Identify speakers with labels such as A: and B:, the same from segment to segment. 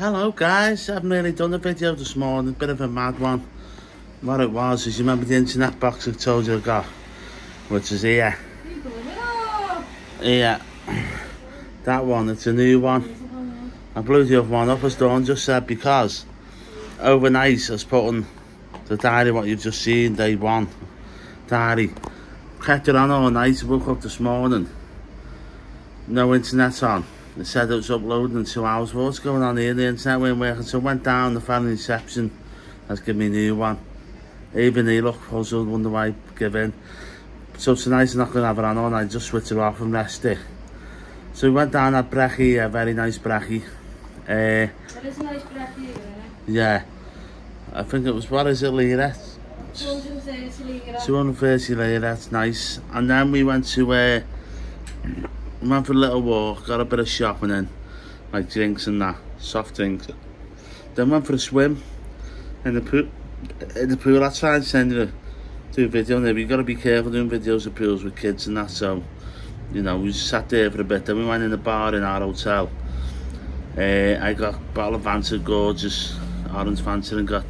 A: Hello guys, I haven't really done a video this morning, bit of a mad one. What it was is you remember the internet box I told you I got, which is here. Here. That one, it's a new one. I blew the other one up as Dawn just said because overnight I was putting the diary what you've just seen, day one. Diary. Kept it on all night, woke up this morning. No internet on. They said it was uploading in two hours. What's going on here? The internet weren't working. So I went down, the family reception has given me a new one. Even he looked puzzled, wonder why I give in. So tonight I'm not going to have it on I just switch it off and rest it. So we went down at brekkie, a very nice brekkie. Uh,
B: is a nice isn't it?
A: yeah, I think it was, what is it, Lira?
B: 230 lira.
A: 230 lira, that's nice. And then we went to, uh, we went for a little walk, got a bit of shopping in, like drinks and that, soft drinks. Then went for a swim in the pool. In the pool, I tried to send you a, do a video there, but you got to be careful doing videos of pools with kids and that, so, you know, we sat there for a bit. Then we went in the bar in our hotel. Uh, I got a bottle of Fanta, gorgeous orange Fanta, and got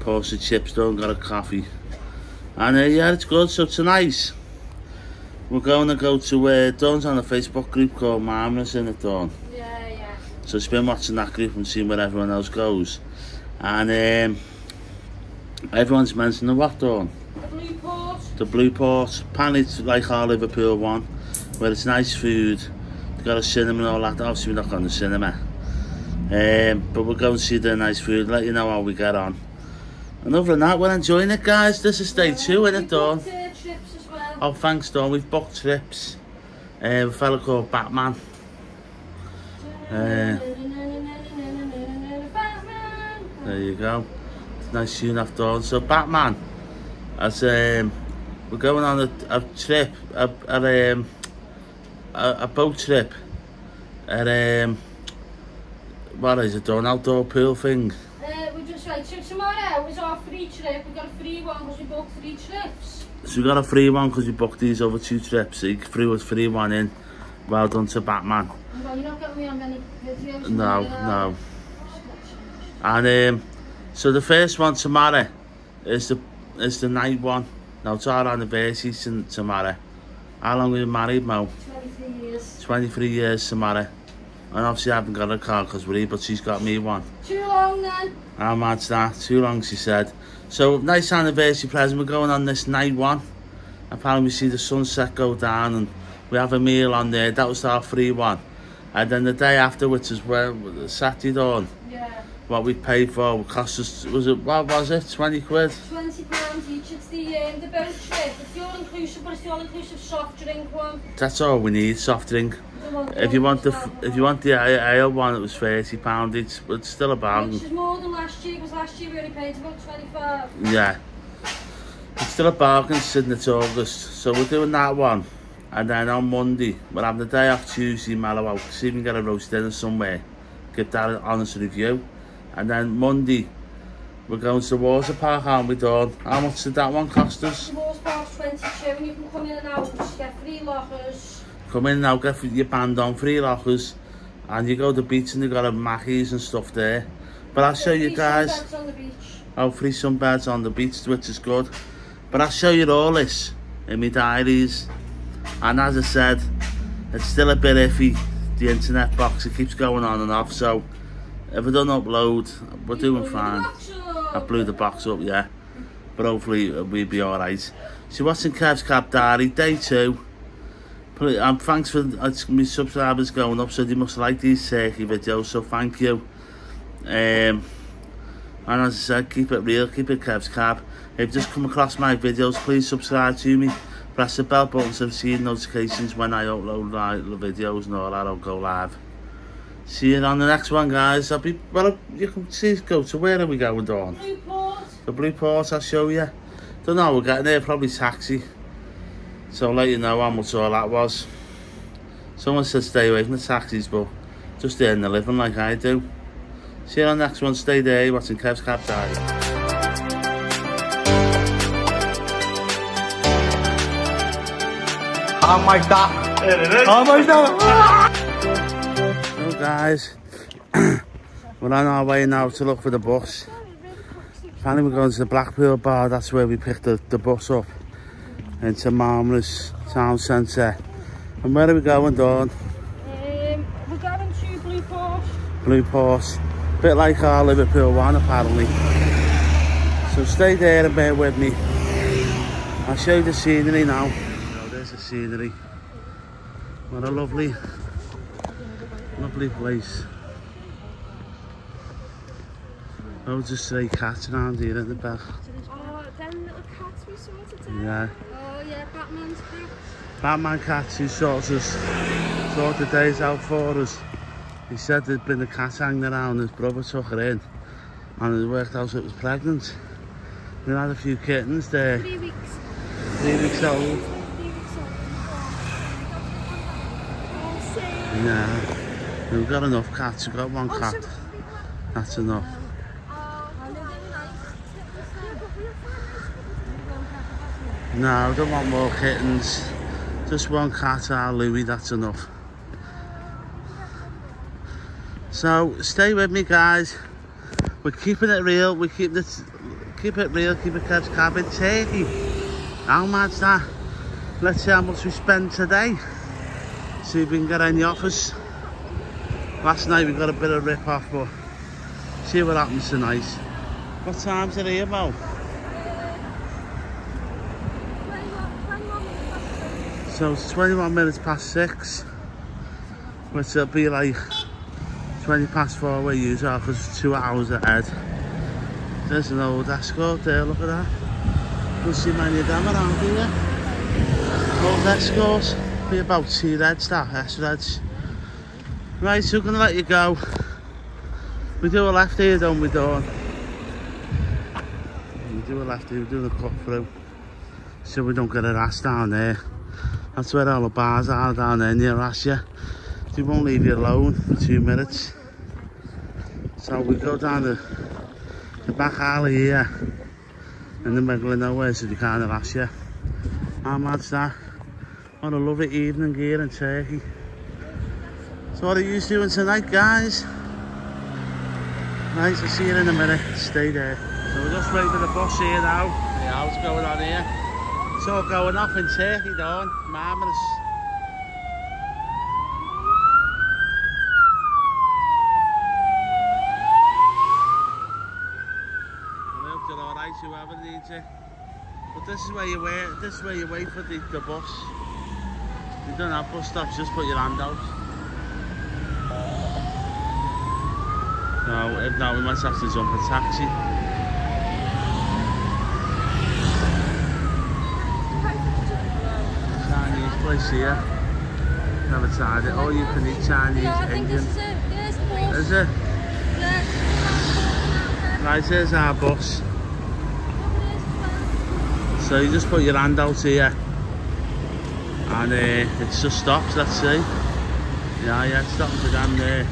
A: portion of chips, done, got a coffee. And uh, yeah, it's good. So tonight, we're going to go to uh, Dawn's on a Facebook group called Marmaris in the Dawn.
B: Yeah, yeah.
A: So she's been watching that group and seeing where everyone else goes. And um, everyone's mentioning the what, Dawn?
B: The blue port.
A: The Blue Port. Apparently it's like our Liverpool one, where it's nice food. They've got a cinema and all that. Obviously we're not going to the cinema. Um, but we'll go and see the nice food, let you know how we get on. And other than that, we're enjoying it, guys. This is day two, isn't it, Dawn? Oh, thanks, Dawn. We've booked trips. Uh, a fella called Batman. Uh, there you go. It's nice tune off Dawn. So, Batman, as um, we're going on a, a trip, a, a, um, a, a boat trip at, um, what is it, Dawn? Outdoor pool thing.
B: Uh, we just right, so tomorrow is our free trip. We got a free one because we booked three trips.
A: So we got a free one because we booked these over two trips. So you threw us free one in. Well done to Batman.
B: Well, you're not getting me on many videos.
A: No, no. And um, so the first one tomorrow is the is the night one. Now it's our anniversary to- tomorrow. How long we been married, Mo?
B: 23 years.
A: 23 years tomorrow. And obviously I haven't got a car because we're here, but she's got me one.
B: Too long then.
A: How mad's that? Too long, she said. So, nice anniversary present. We're going on this night one. Apparently, we see the sunset go down and we have a meal on there. That was our free one. And then the day after, which is where Saturday dawn,
B: yeah.
A: what we paid for it cost us, was it, what was it, 20 quid?
B: 20 pounds each, it's the, um, the boat trip, it's the all-inclusive, but it's the all-inclusive soft drink one.
A: That's all we need, soft drink. If you want the, if you want the ale one, it was 30 pound but it's still a
B: Which
A: bargain.
B: is more than last year, because last year we only paid about 25.
A: Yeah. It's still a bargain sitting it's August. So we're doing that one. And then on Monday, we're having the day off Tuesday, mellow out. See if we can get a roast dinner somewhere. Give that an honest review. And then Monday, we're going to the water park, aren't we, Dawn? How much did that one cost us?
B: The most park's 22 and you can come in and out, you get free lockers.
A: come in now, get your band on, free lockers, and you go to the beach and you've got a Mackies and stuff there. But I'll show you guys... Oh, free sunbeds on the beach, which is good. But I'll show you all this in my diaries. And as I said, it's still a bit iffy, the internet box. It keeps going on and off, so if I don't upload, we're doing fine. I blew the box up, yeah. But hopefully we'll be alright. So what's in Kev's Cab Diary, day two. Um, thanks for uh, my subscribers going up, so they must like these turkey videos, so thank you. Um, and as I said, keep it real, keep it Kev's Cab. If you just come across my videos, please subscribe to me. Press the bell button to see notifications when I upload the videos and all that, I'll go live. See you on the next one, guys. I'll be, well, you can see, go to where are we going, Dawn?
B: Newport.
A: The blue port I'll show you. Don't know, we're getting there, probably taxi. So I'll let you know how much all that was. Someone said stay away from the taxis, but just earn the living like I do. See you on the next one, stay there, watching Kev's Cab Diary.
C: Amaçta. Amaçta.
A: So guys, We're on our way now to look for the bus. Finally we're going to the Blackpool bar, that's where we picked the, the bus up. Into Marmaris Town Centre. And where are we going, Dawn?
B: Um, we're going to Blue Port.
A: Blue Port. Bit like our Liverpool one apparently. So stay there and bear with me. I'll show you the scenery now. Oh, there's the scenery. What a lovely, lovely place. Loads of stray cats around here at the back.
B: Little cats we saw today.
A: Yeah.
B: Oh, yeah, Batman's cat.
A: Batman cats who sorts us, sort the days out for us. He said there'd been a cat hanging around, his brother took her in, and it worked out it was pregnant. We had a few kittens there,
B: Three weeks.
A: three weeks old.
B: Three weeks old. Oh.
A: Yeah, we've got enough cats, we've got one
B: Oh,
A: cat, that's enough. No, I don't want more kittens. Just one cat, ah, our Louis, that's enough. So, stay with me guys. We're keeping it real, we keep this keep it real, keep it Kev's Cab in turkey. How much that? Let's see how much we spend today. See if we can get any offers. Last night we got a bit of rip off, but see what happens tonight. What time's it here about? So it's 21 minutes past six, which will be like 20 past four where you are because it's two hours ahead. There's an old escort there, look at that. You'll see many of them around here. Old escorts, be about two reds that, S-reds. Right, so we're gonna let you go. We do a left here, don't we, Dawn? We do a left here, we're doing a cut through. So we don't get a ass down there. That's where all the bars are down there near Russia. They won't leave you alone for two minutes. So we go down the, the back alley here in the middle of nowhere so they can't harass you. How mad's that? What a lovely evening here in Turkey. So what are you doing tonight guys? Nice to see you in a minute. Stay there. So we're just waiting for the bus here now. Yeah, what's going on here? It's all going off in Turkey, Dawn. Marvellous. I hope you're alright, whoever needs it. But this is where you wait, this is where you wait for the, the bus. You don't have bus stops, just put your hand out. No, we might have to taxi. Place here. Never tried it. All you can eat Chinese,
B: Yeah, I think
A: Indian.
B: this is Porsche.
A: Is it?
B: Yeah.
A: Right, here's our bus. So you just put your hand out here. And uh, it just stops, let's see. Yeah, yeah, it stops again there.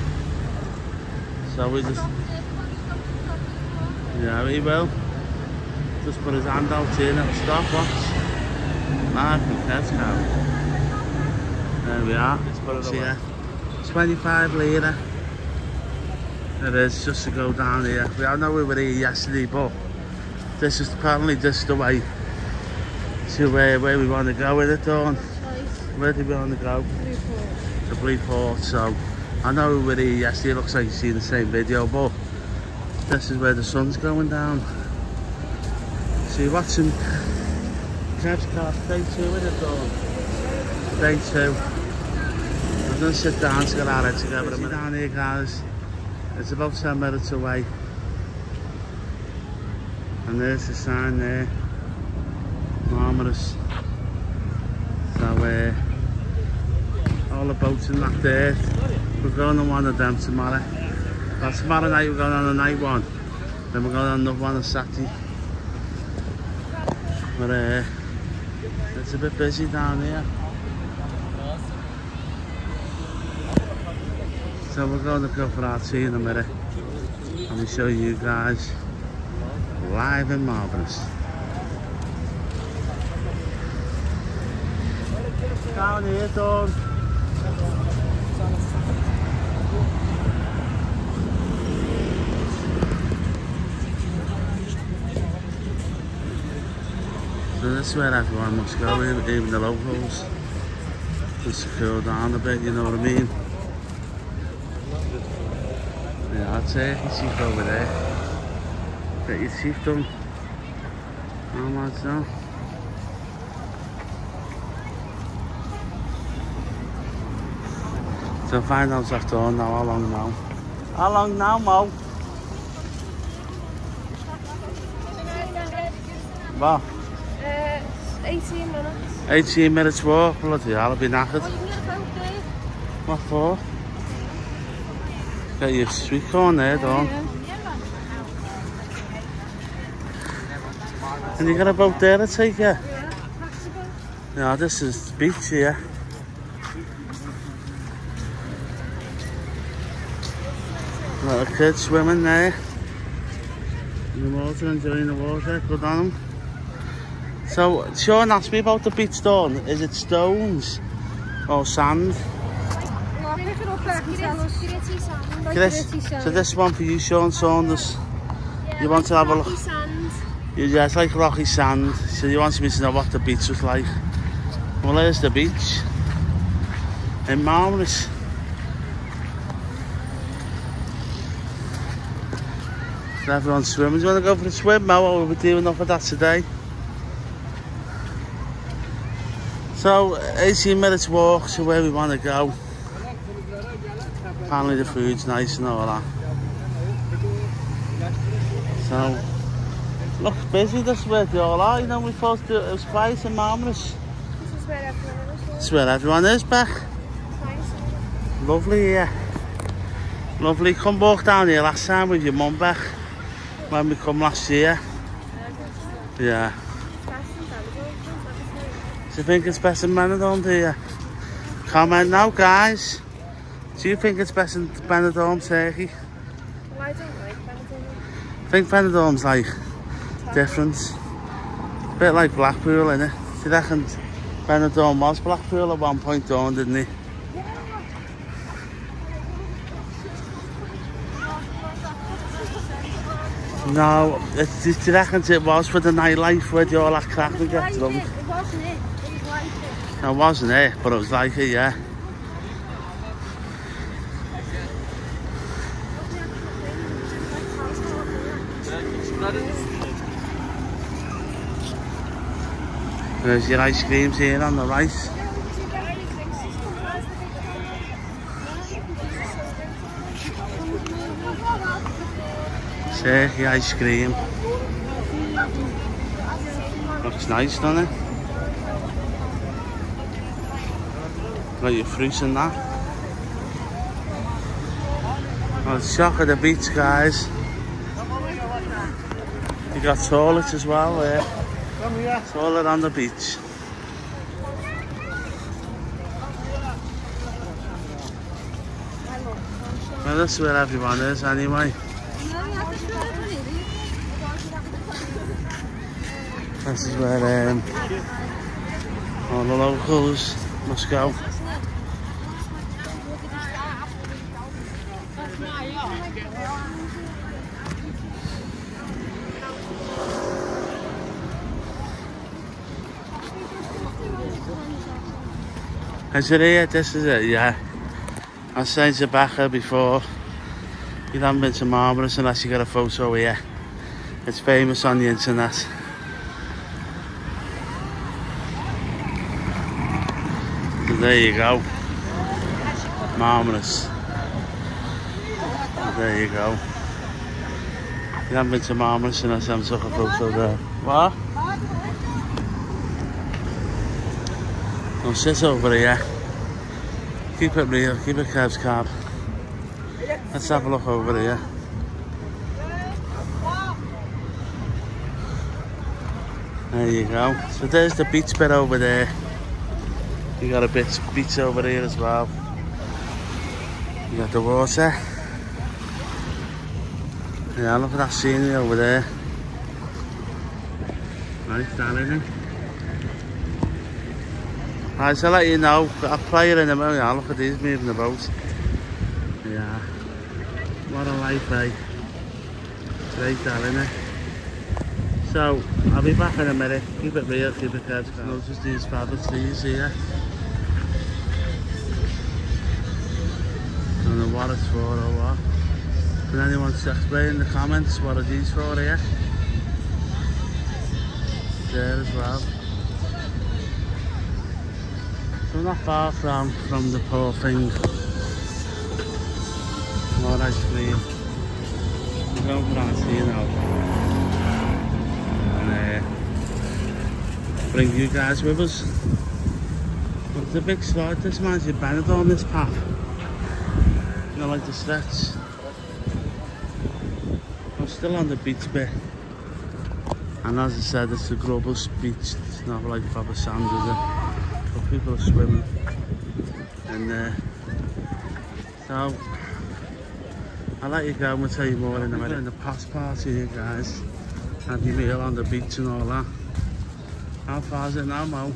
A: So we just, yeah, he will. Just put his hand out here and it'll stop, watch. Mark and Kev now. There we are. It's see 25 lira. It is just to go down here. We all know we were here yesterday, but this is apparently just the way to where, where we want to go with it, Dawn. Where do we want to go? Blueport. The Blueport. So I know we were here yesterday. It looks like you see the same video, but this is where the sun's going down. See, what's in Kev's Cab Day 2 in it, Dawn? Day 2. I've done sit down to get our heads together a minute. down here guys, it's about 10 minutes away. And there's the sign there, Marmaris. So uh, all the boats in that there. We're going on one of them tomorrow. Well, tomorrow night we're going on a night one. Then we're going on another one on Saturday. But uh, it's a bit busy down here. so we're going to go for our tea in a minute and we show you guys live and marvellous. Down here, Dawn. So this is where everyone must go, even the locals, just to cool down a bit, you know what I mean? है इसी का बनाए तो इसी So हमारा Zo fijn on now, how long now? nou. long now Mo. Wat?
C: Uh, 18 minutes.
A: 18 minutes walk, Bloody hell, heb je nacht? Wat voor? Corn there, don't And you got a boat there to take?
C: Yeah.
A: Yeah, this is beach here. Little kids swimming there. In the water, enjoying the water. Good on them. So, Sean asked me about the beach dawn. Is it stones or sand? Chris, so this one for you, Sean Saunders.
C: yeah,
A: you want to have a look?
C: sand.
A: Yeah, it's like rocky sand. So you want me to know what the beach was like. Well, there's the beach. In Marmaris. So everyone's swimming. Do you want to go for a swim, Mo? Or we'll be doing enough of that today. So, 18 minutes walk to where we want to go. Apparently the food's nice and all that. So, looks busy this they all are. You know, we thought it was quiet and Marmaris.
C: This is where everyone is.
A: That's where everyone is back.
C: Nice.
A: Lovely here. Lovely. Come walk down here last time with your mum back. When we come last year. Yeah. Do you think it's best in Benidorm, do you? Comment now, guys. Do you think it's best in Benidorm, Turkey?
C: Well, I don't like Benidorm.
A: I think Benidorm's like different. bit like Blackpool, innit? Do you reckon Benidorm was Blackpool at one point, Dawn, didn't he? No, it, do you reckon it was for the nightlife where they all that crack and get drunk?
C: It wasn't it. It was like it.
A: It wasn't it, but it was like it, yeah. There's your ice creams here on the right. Turkey ice cream. Looks nice, doesn't it? Got your fruits and that. Oh, it's shock at the beach, guys. You got toilets as well. Toilet around the beach. Well, this is where everyone is anyway. This is where um, all the locals must go. Is it here? This is it, yeah. I said to Becca before, you haven't been to Marmaris unless you got a photo here. It's famous on the internet. So there you go. Marmaris. There you go. You haven't been to Marmaris unless I took a photo there. What? I'll sit over here. Keep it real, keep it Kev's Cab. Let's have a look over here. There you go. So there's the beach bit over there. You got a bit beach over here as well. You got the water. Yeah, look at that scenery over there. Nice, down so I'll let you know, got a player in the middle, yeah, look at these moving about. Yeah. What a life, eh? Great that, isn't it? So, I'll be back in a minute. Keep it real, keep it casual. Notice these fabulous trees here. Don't know what it's for or what. Can anyone explain in the comments what are these for here? There as well. So not far from from the poor thing. More ice cream. We're going for Anthony now. And uh, bring you guys with us. But a big slide this man, you bend on this path. You know like the stretch. I'm still on the beach bit. And as I said, it's a grubbless beach. It's not like proper sand, is it? People are swimming. And uh, so, I'll let you go and we'll tell you more in a minute. In the past party here, guys. Have your meal on the beach and all that. How far is it now, Mo?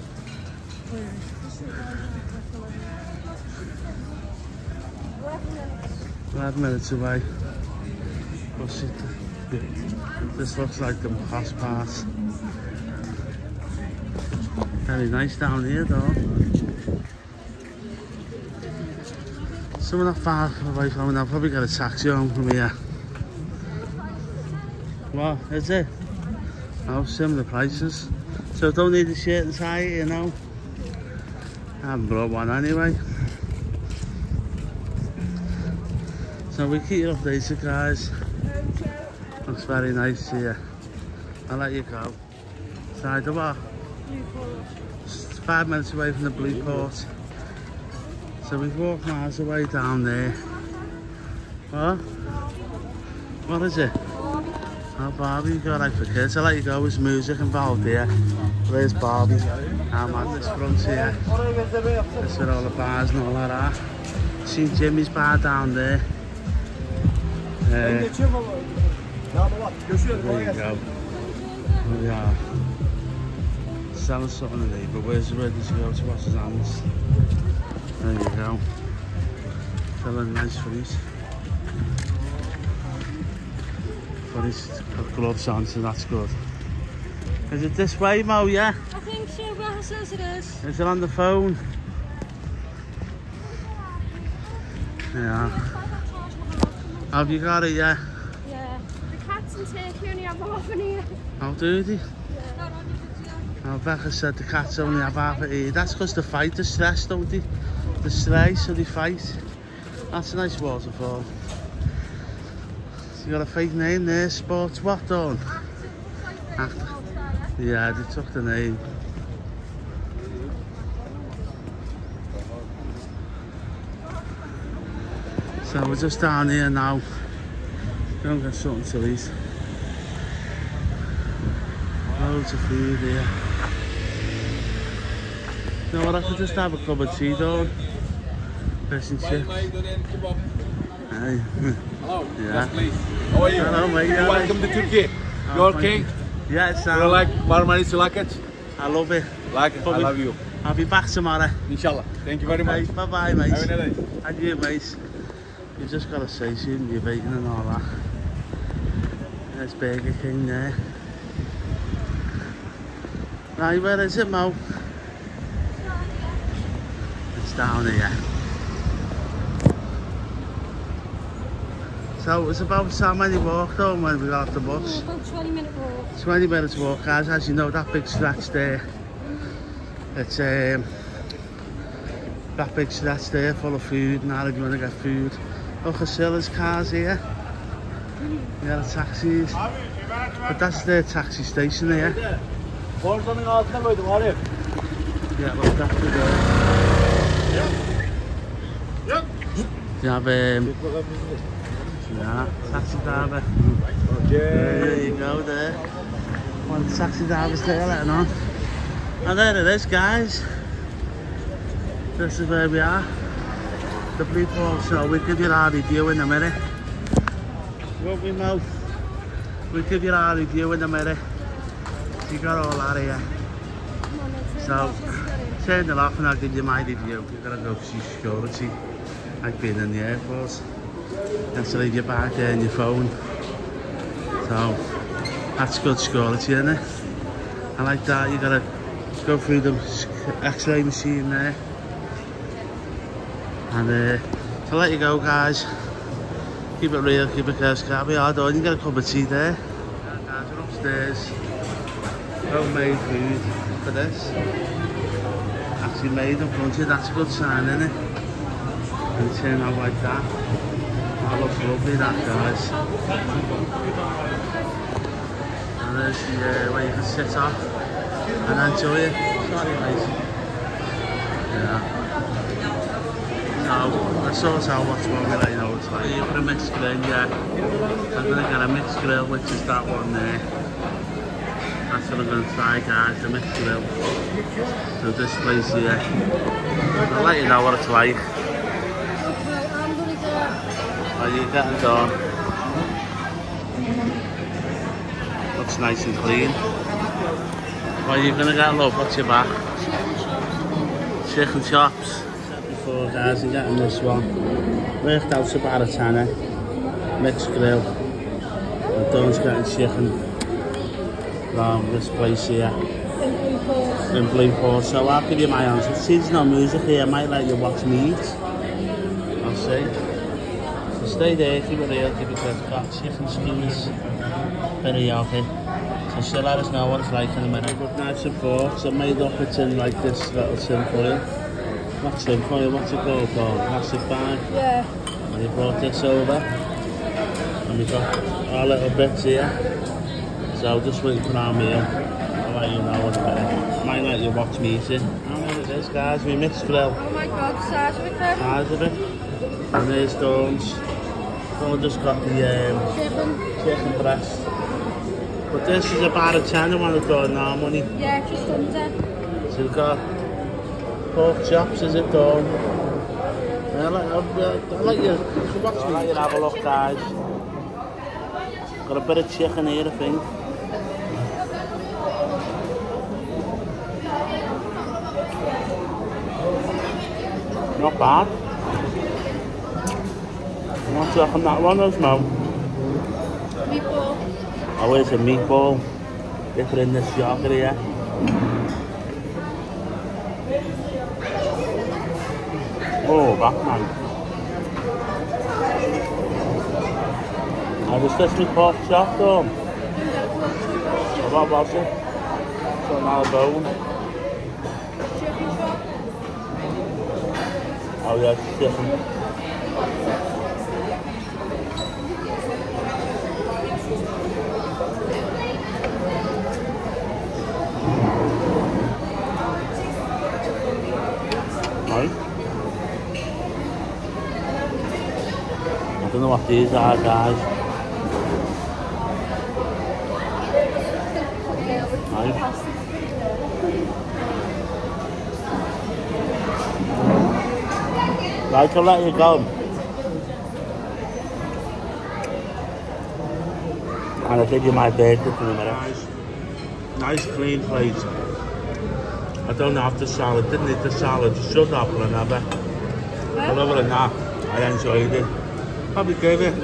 A: Eleven minutes away. This looks like the past pass. Very nice down here though. So we're not far away from it. I'll probably get a taxi home from here. What is it? Oh, similar prices. So don't need a shirt and tie, you know. I haven't brought one anyway. So we keep you updated guys. Looks very nice here. I'll let you go. Side of? Five minutes away from the Blue Port. So we've walked miles away down there. What? What is it? Oh, Barbie, you got like for kids. I'll let you go. There's music involved here. There's Barbie. I'm at this front here. This is where all the bars and all that are. Seen Jimmy's bar down there. Uh, there you go. We are selling something today, but where's the ready to go to wash his hands? There you go. Selling nice fruit. But he's got gloves on, so that's good. Is it this way, Mo? Yeah?
B: I think so, well, it says it is.
A: Is it on the phone? Yeah. Have you got it, yeah?
B: Yeah.
C: The cats in Turkey only have half an ear.
A: How do they? The cats only have half an ear. That's because they fight the stress, don't they? The stress, so they fight. That's a nice waterfall. So you got a fake name there, Sports what? Active. Yeah, they took the name. So we're just down here now. And get something to eat. Loads of food here. Though. Fish and chips. Hey.
D: Hello.
A: Yeah.
D: Yes, please. How are you?
A: Hello, mate.
D: You're
A: Yeah,
D: welcome to Turkey.
A: Oh,
D: You
A: thank
D: okay?
A: you. Yeah, it's
D: You
A: sound.
D: like Marmaris, you like it?
A: I love it.
D: Like it. I love you.
A: I'll be back tomorrow.
D: Inshallah. Thank you very much.
A: Bye bye, mate.
D: Have a nice day.
A: And you, mate. You just gotta say soon you're eating and all that. There's Burger King there. Right, where is it, Mo? It's down here. So it was about how many walked home when we got off the bus?
B: About 20 minute walk.
A: 20 minutes walk, guys. As you know, that big stretch there, it's um, that big stretch there full of food. Now, if you want to get food, look at Silla's cars here. Yeah, the taxis. But that's the taxi station here.
D: Borsanın altına koydum Arif.
A: Yeah, look, that's the door. Ti'n have... Um, Na, taxi driver. There you go, there. One taxi driver's there letting on. And there it is, guys. This is where we are. The blue ball show. We'll give you our review in a minute. Won't we know. We'll give you our review in a minute. You got all that here. So, turn it off and I'll give you my review. You're going to go for security. Like being in the airport. And leave your bag there and your phone. So That's good quality, isn't it? I like that. You gotta go through the X-ray machine there. And uh, to let you go, guys. Keep it real, keep it close. Can't be hard on. You get a cup of tea there. Yeah, guys, we're upstairs. Homemade food for this. Actually made in front of you. That's a good sign, isn't it? And turn out like that. That looks lovely, that guys. And there's the uh, where you can sit off and enjoy it. Yeah. So, I sort out what's wrong you know, it's like, you're gonna mix grill, yeah. I'm gonna get a mixed grill, which is that one there. That's what I'm gonna try, guys, the mixed grill. So this place here. I'll let you know what it's like.
B: Get
A: Are you getting done? Looks nice and clean. What are you gonna get, love? What's your back? Chicken chops. Before guys, I'm getting this one. Worked out about a tenner. Mixed grill. And Dawn's getting chicken this place here in Blueport. So I'll give you my answer. Since no music here, I might let you watch me eat. I'll see. So stay there, keep it real, keep it good. Got chicken skewers, bit of yogurt. So she'll let us know what it's like in a minute. Good knives and forks. I made up it in like this little tin foil. Not tin foil, what's it called? Called plastic bag.
B: Yeah.
A: And we brought this over. And we got our little bits here. So just waiting for our meal. I'll let you know in a minute. Might let you watch me eat it. How many it is guys? We mixed grill.
B: Oh my god, size of it, Kevin.
A: size of it. And there's Dawn's. Dawn just got the um,
B: Chicken.
A: chicken breast. But this is about a tenner when it's done now, money.
B: Yeah, just under.
A: So we've got pork chops, is it Dawn? I'll let, I'll, I'll let you, watch me. I'll let you have a look, guys. Got a bit of chicken here, I think. Not bad. What's up on that one as well?
B: Meatball.
A: Oh, it's a meatball. It in this yogurt here. Oh, nice. I was just with pork chop though. What was it? So now bone. Oh yeah, it's chicken. Know what these are, guys. Right. Right, I'll let you go. And I'll give you my burger in a minute. Nice, nice clean plate. I don't have the salad, didn't eat the salad, should have, I never. But other than that, I enjoyed it. Probably gave it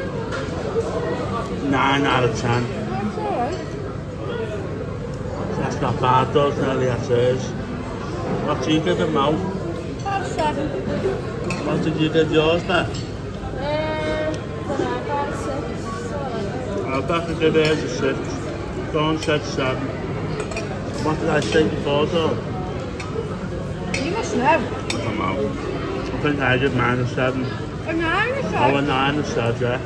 A: 9 out of 10.
B: That's alright.
A: That's not bad though, nearly at yours. What do you give it, Mo?
B: About seven.
A: What did you give yours,
B: six.
A: Back and give hers a 6. Dawn said 7. What did I say before, though?
B: You must know.
A: I don't know. I think I did mine a 7.
B: A nine or
A: Oh, a
B: seven?
A: 9 instead, yeah.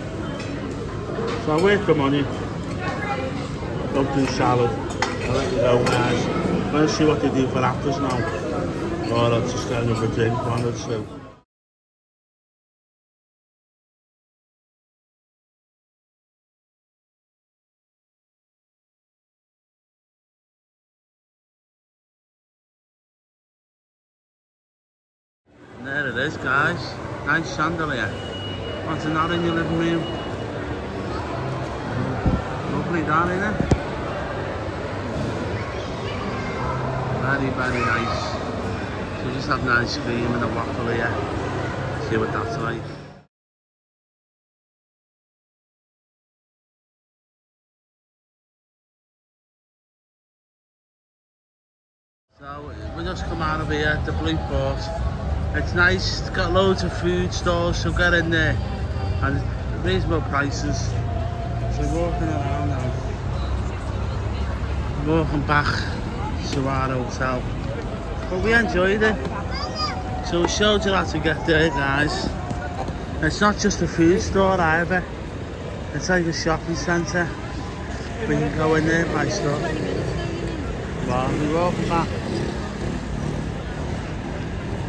A: So I wait for money. Don't do salad. I'll let you go, guys. Let's see what they do for apples now. Or I'll just get another drink, one or two. There it is, guys. Nice chandelier. What's an hour in your living room? Lovely darling, in it. Very, very nice. So just have an ice cream and a waffle here. See what that's like. So, we just come out of here, the Blue Port. It's nice, it's got loads of food stores, so get in there. And reasonable prices. So walking around now. Walking back to our hotel. But we enjoyed it. So we showed you how to get there guys. It's not just a food store either. It's like a shopping centre. We can go in there and buy stuff. Well, we're walking back.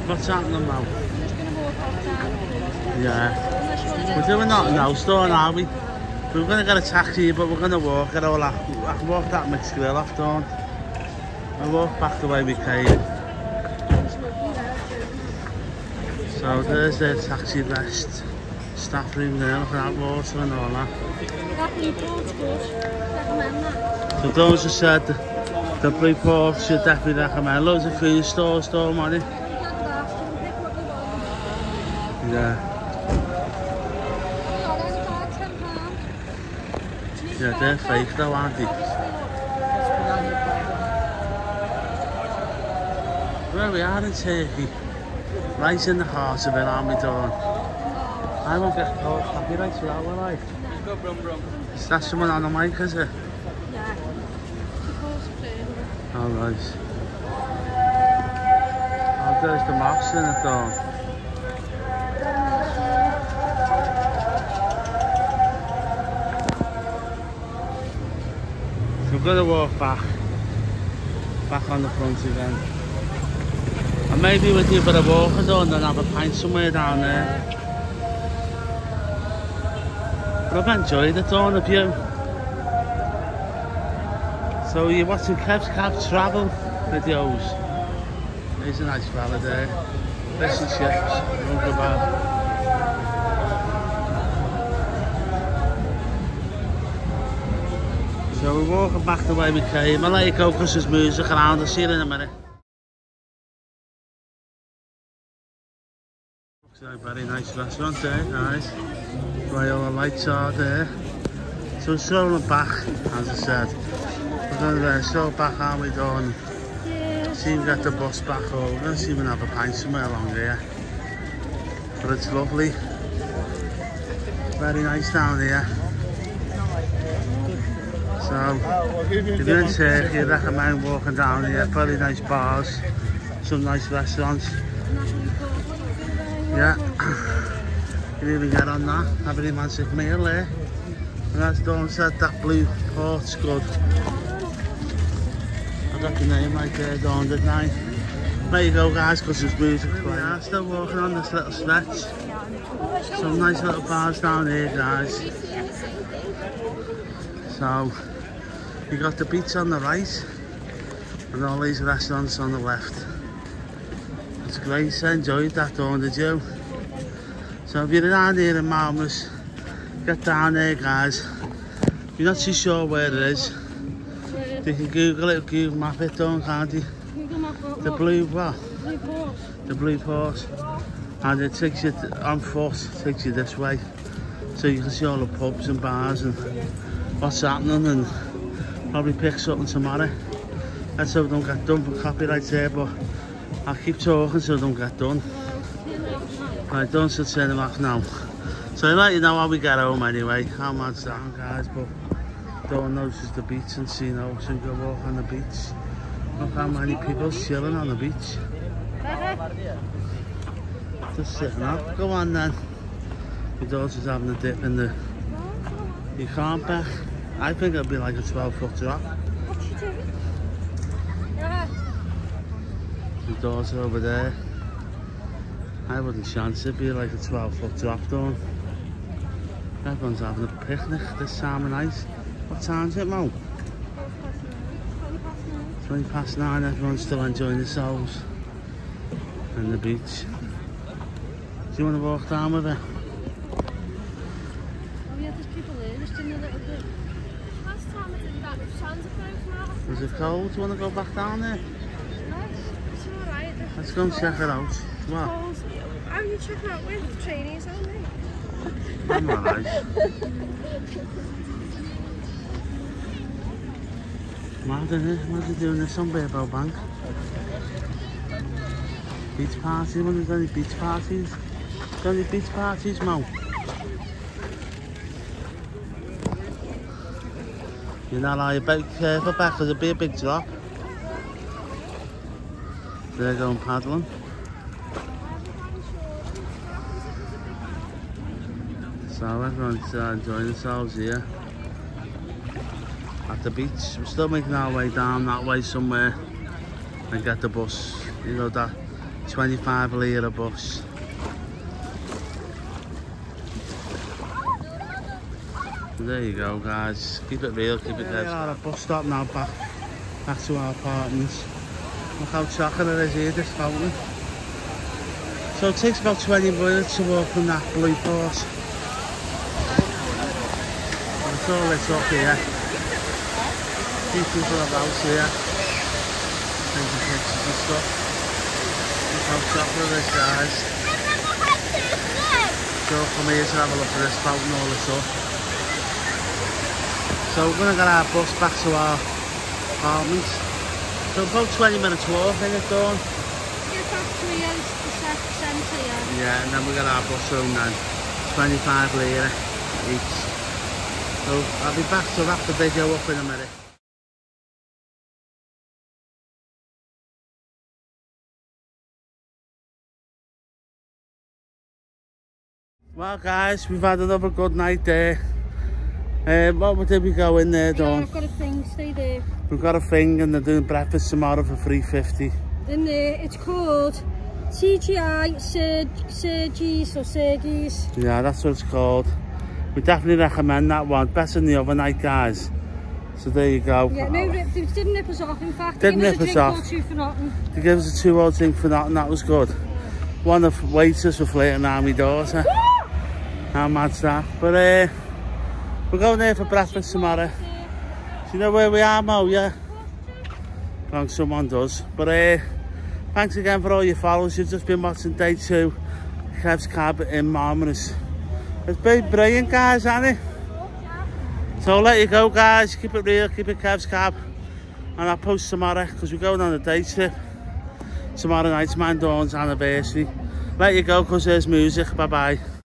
A: What's happening now?
B: I'm just going to walk outside.
A: Yeah.
B: Unless you want
A: We're doing nothing now, store now, we? We were going to get a taxi, but we're going to walk it all up. I can walk that much grill off, don't I? walk back the way we came. So there's the taxi rest. Staff room there, at that water and all that.
B: That blue port's good. Recommend that.
A: So those who said the, the Blue Port should definitely recommend. Loads of food stores, store money.
B: You can't laugh, you can pick what you want.
A: Yeah,
B: Dollars, card, £10.
A: yeah, they're fake though, aren't they? Where we are in Turkey, right in the heart of we, Dawn? I won't get caught copyright for that, will? Is that someone on the mic, is it?
B: To.
A: Alright. Oh, there's the mosque in it, Dawn. I've got to walk back, back on the front again. And maybe we'll do a bit of walking on and then have a pint somewhere down there. But I've enjoyed it on have you. So you're watching Kev's Cab Travel videos. He's a nice fella there. Listen, chefs, don't go bad. Zo, morgen wachten wij met geen, maar ik ook eens eens ze gaan aan de zillen maar. Zo, very nice restaurant eh nice. Where all the lights are there. So slowly back, as I said. We going to uh, back, we, Dawn? See if get the bus back over and see we have a pint somewhere along here. But it's lovely. Very nice down here. So, if you're in Turkey, I recommend walking down here. Very nice bars, some nice restaurants. Yeah. you can even get on that, have a romantic meal there. And as Dawn said, that blue port's good. I got name right there, Dawn, didn't I? There you go, guys, because there's music playing. Yeah, still walking on this little stretch. Some nice little bars down here, guys. So, you got the beach on the right and all these restaurants on the left. It's great, I enjoyed that one, did you? So if you're down here in Malmus, get down there guys. If you're not too sure where it is, you can Google it, Google map it, don't can't you? The blue what?
B: Blue
A: the blue horse. And it takes you on foot, takes you this way. So you can see all the pubs and bars and what's happening and probably pick something tomorrow let's hope I don't get done for copyright here but I'll keep talking so I don't get done right don't sit turning off now so I'll let you know how we get home anyway. How much down guys but don't notice the beach and see no so go walk on the beach. Look how many people chilling on the beach. Just sitting up. Go on then. Your daughter's having a dip in the... You can't, Bech. I think it'll be like a 12 foot drop.
B: What's she doing? Yeah.
A: Your daughter over there. I wouldn't chance it'd be like a 12 foot drop though. Everyone's having a picnic this summer night. What time's it, Mo? 20 past 9, everyone's still enjoying themselves. And the beach. Do you want to walk down with her?
B: Oh yeah, there's people there, just in the little bit.
C: Last time I did that with Santa Claus.
A: Is it cold? Do you want to go back down there?
C: It's alright.
A: Let's go and check it out. What?
C: How are you checking out with trainees only?
A: I'm alright. Mad, innit? What's he doing this on Bilbo Bank? Beach parties, when there's any beach parties. There's any beach parties, Mo? You're not allowed about careful back because it'll be a big drop. They're going paddling. So everyone's uh, enjoying themselves here at the beach. We're still making our way down that way somewhere and get the bus. You know that 25 lira bus. There you go guys. Keep it real, keep it dead. Yeah, at a bus stop now back back to our apartments. Look how shocking it is here, this fountain. So it takes about 20 minutes to walk from that blue port. It's all lit up here. Few people about here. Taking pictures and stuff. Look how chocolate it is guys. So come here to have a look at this fountain all lit up. So we're going to get our bus back to our apartment. So about 20 minutes walk, in it, it's gone.
C: Get back to centre, yeah.
A: Yeah, and then we got our bus home then. 25 lira each. So I'll be back to wrap the video up in a minute. Well guys, we've had another good night there. Uh, what did we go in there,
C: Yeah,
A: Dawn?
C: I've got a thing, stay there.
A: We've got a thing and they're doing breakfast tomorrow for 350.
C: In there, it's called TGI Ser Sergis or Sergis.
A: Yeah, that's what it's called. We definitely recommend that one. Better than the other night, guys. So there you go.
C: Yeah, no, they didn't nip us off. In fact,
A: Didn't nip
C: us
A: off.
C: two for nothing.
A: They gave us a two old drink for that and that was good. One of the waiters were flirting on my daughter. How mad's that? But uh, we're going there for breakfast tomorrow. Do you know where we are, Mo? Yeah? Well, someone does. But uh, thanks again for all your follows. You've just been watching day two. Kev's Cab in Marmaris. It's been brilliant, guys, hasn't it? So I'll let you go, guys. Keep it real, keep it Kev's Cab. And I'll post tomorrow because we're going on a day trip. Tomorrow night's Dawn's anniversary. Let you go because there's music. Bye bye.